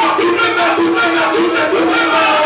nueva, tu nueva, tu nueva, tu nueva.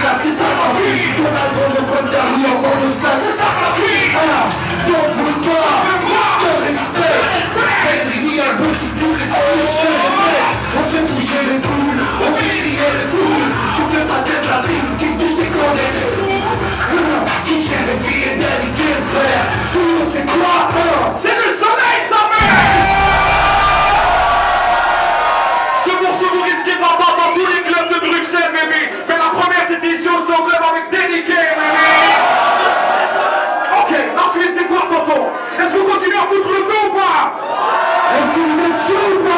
c'est ma vie Ton album de pointe mon c'est ma vie Ah, pas, je te respecte. Vas-y, album, si tu je On fait bouger les poules, on fait crier les foules. Tu peux pas la qui tu sais qu'on est des fous. Qui gère les frère. Tout c'est quoi, hein? C'est le soleil, sa mère! Ce morceau, vous risquez pas, Super!